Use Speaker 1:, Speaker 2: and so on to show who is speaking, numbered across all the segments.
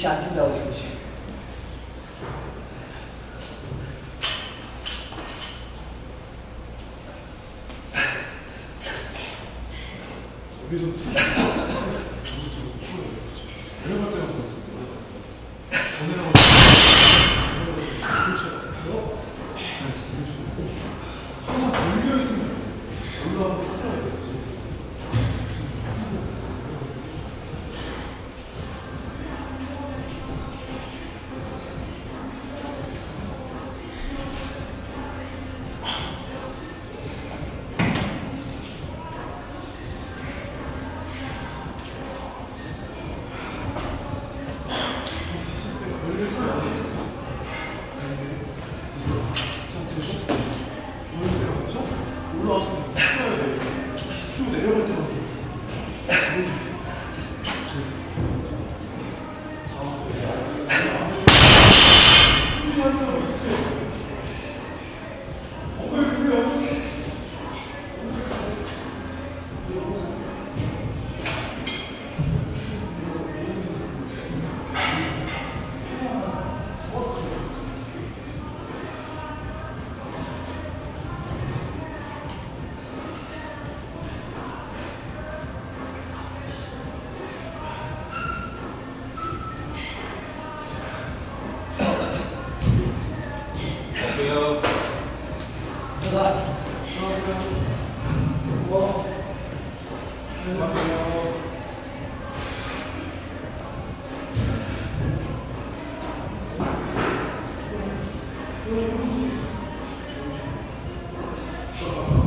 Speaker 1: 좋지
Speaker 2: 않는다고 생각해요. 우리도 Thank you.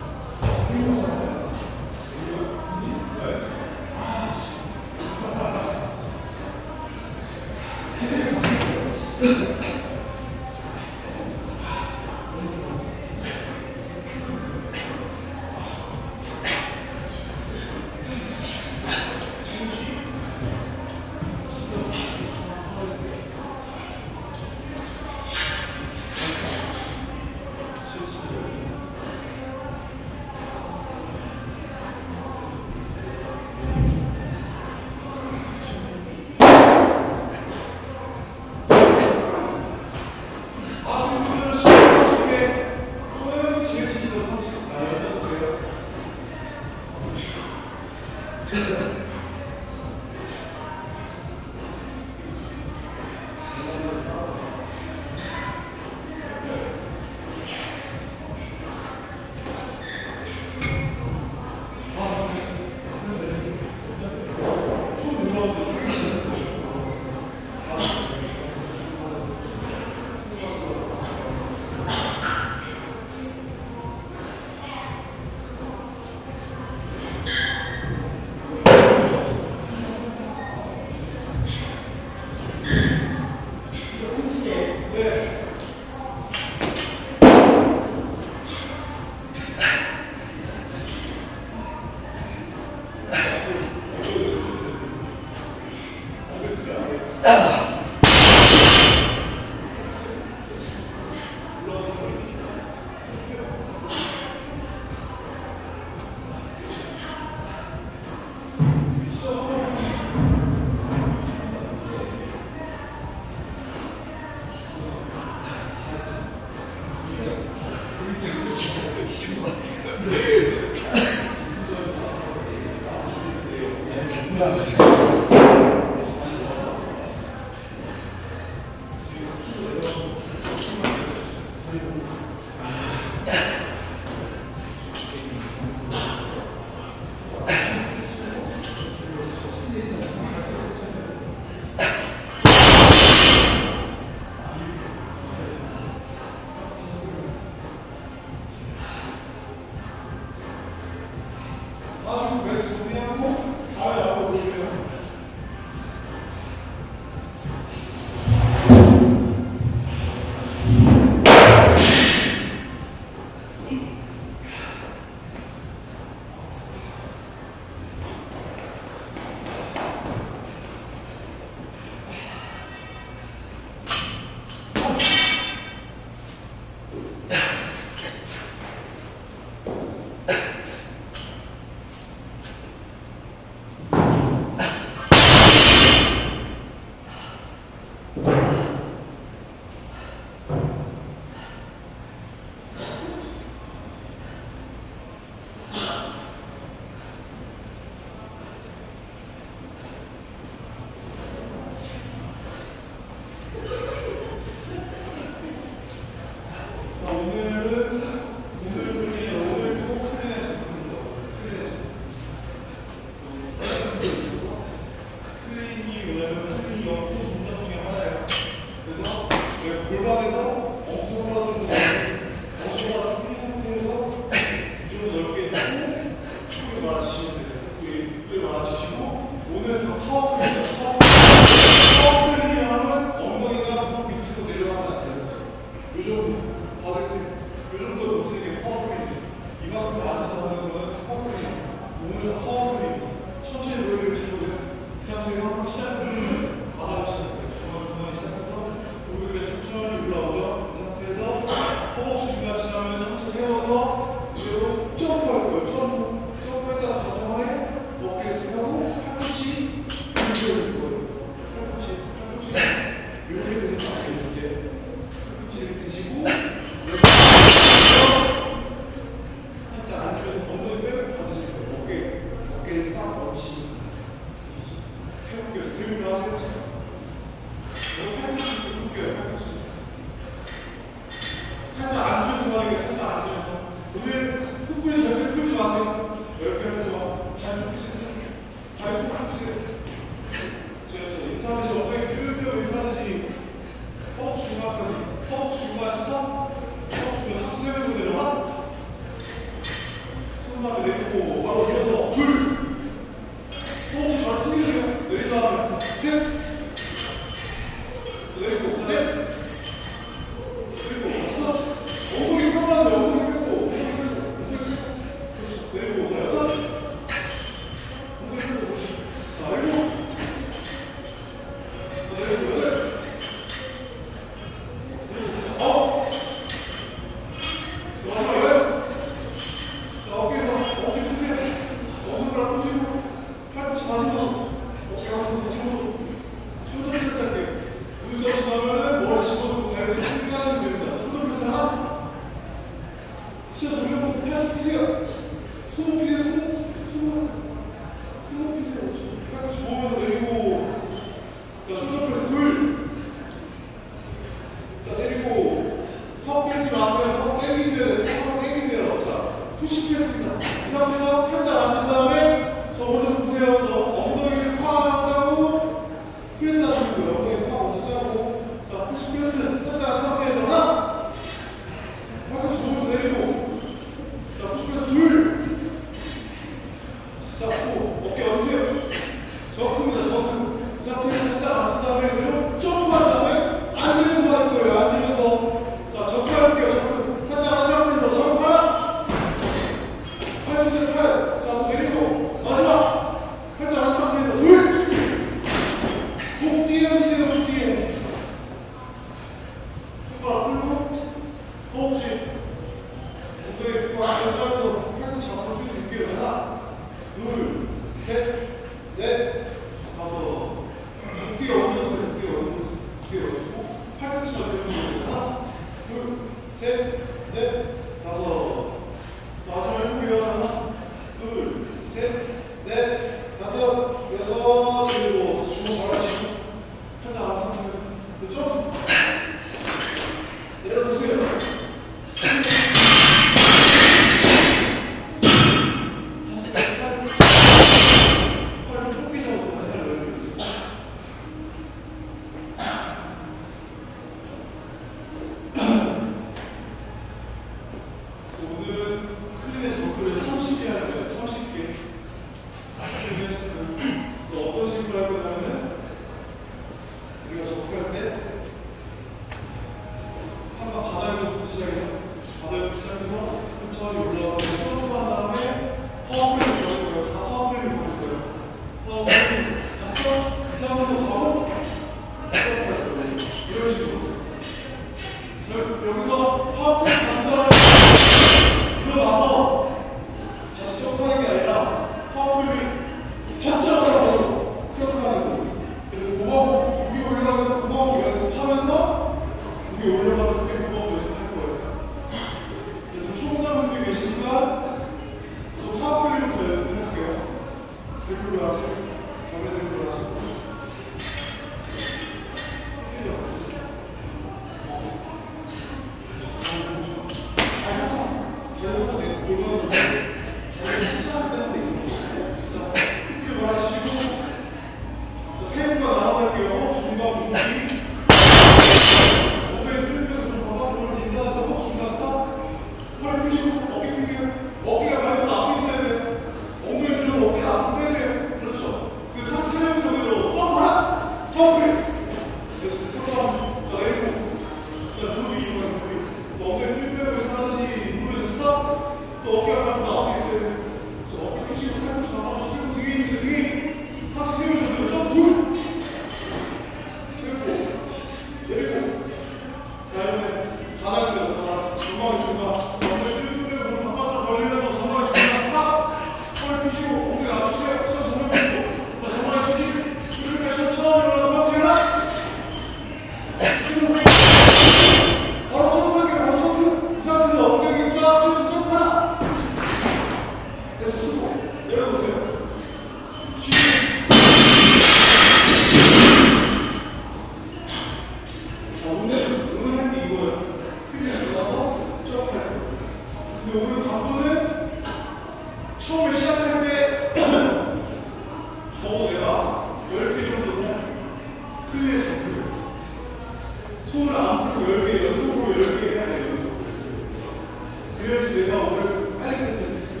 Speaker 2: 그래야지 내가 오늘 빨리 끝낼 수 있어요.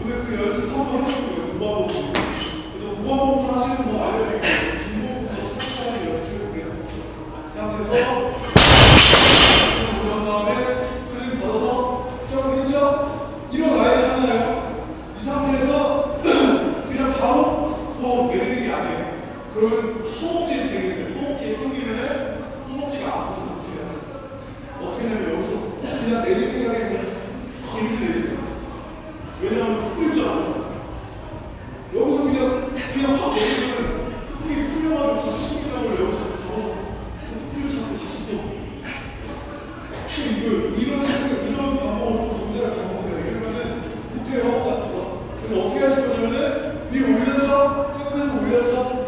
Speaker 2: 오늘 그 연습 한번 해보고요. person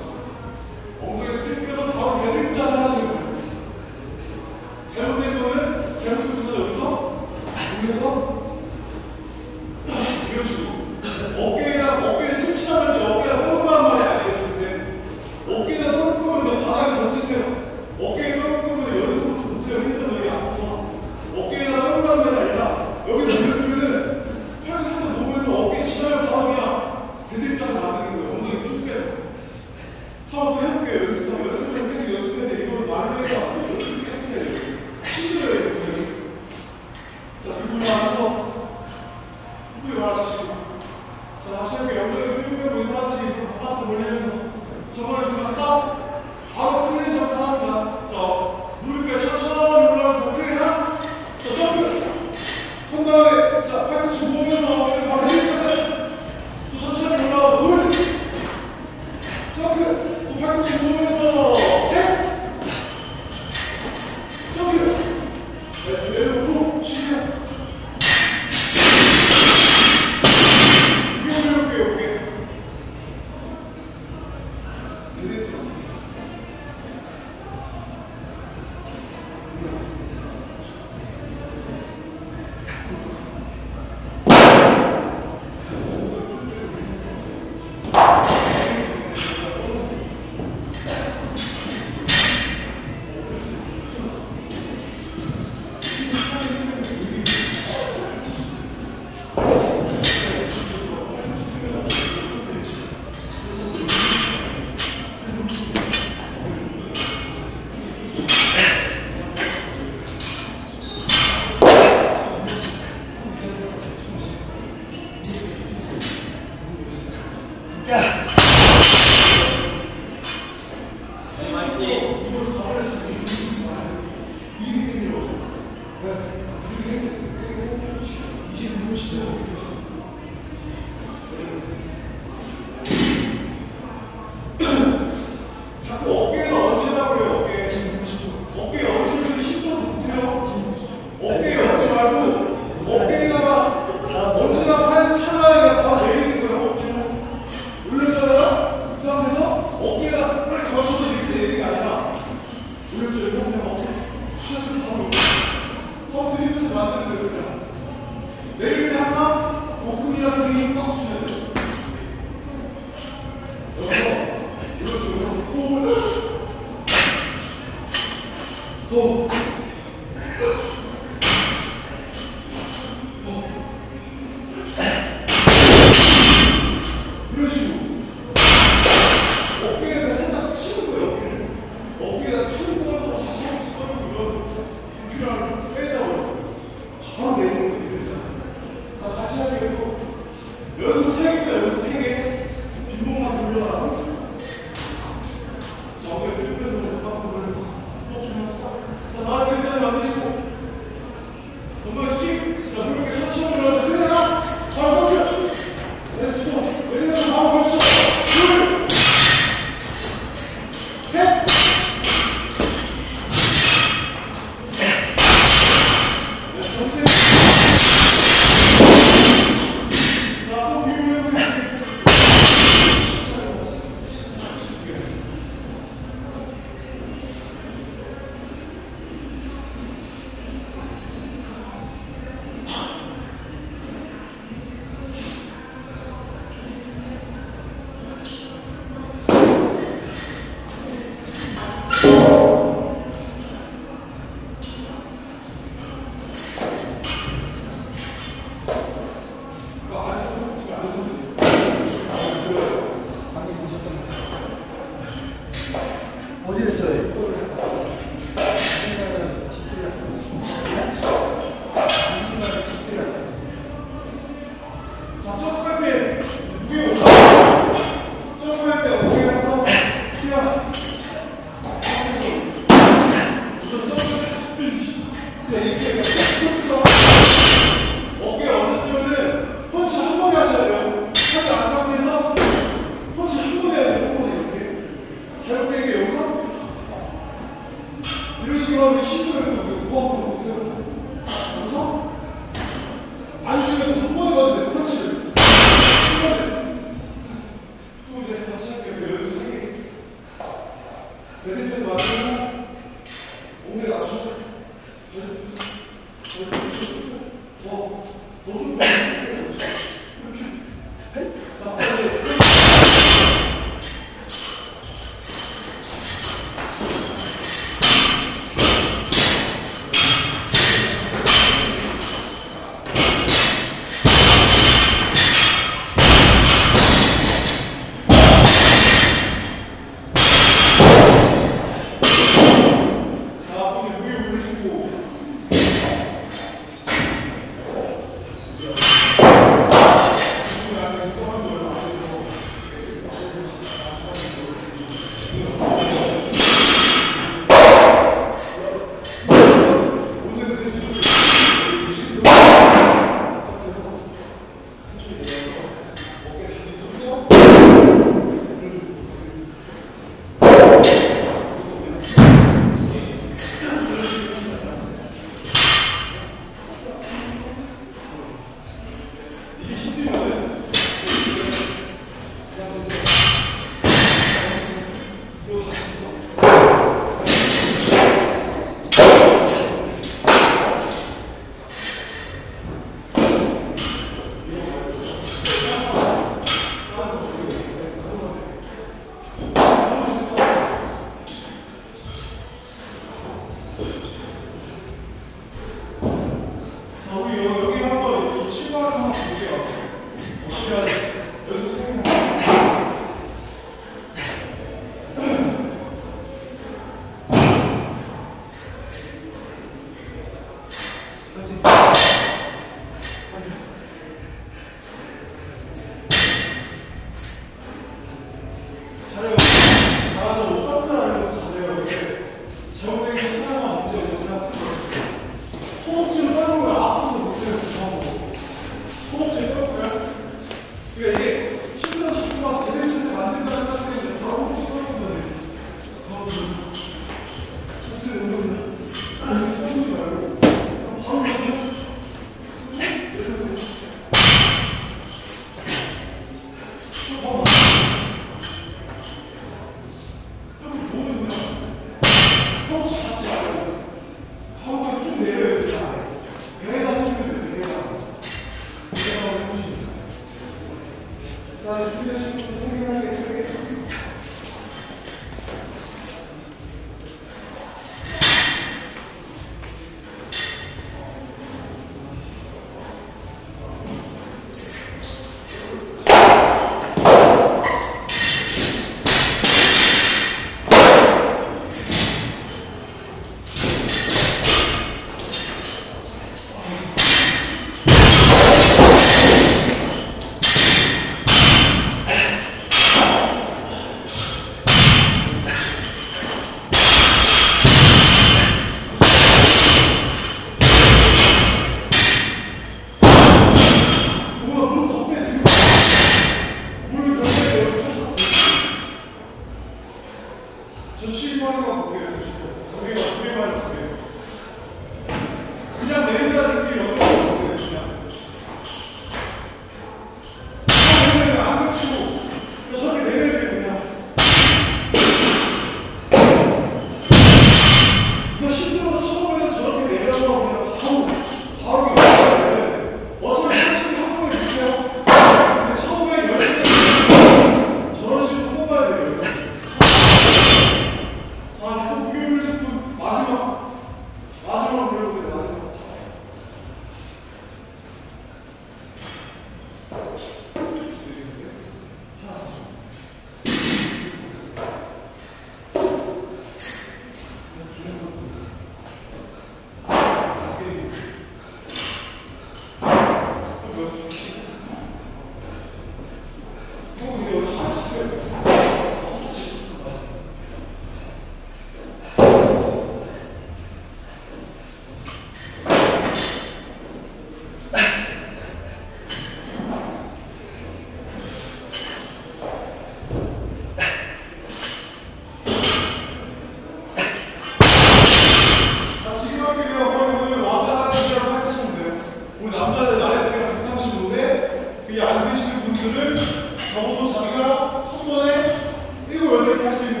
Speaker 2: просим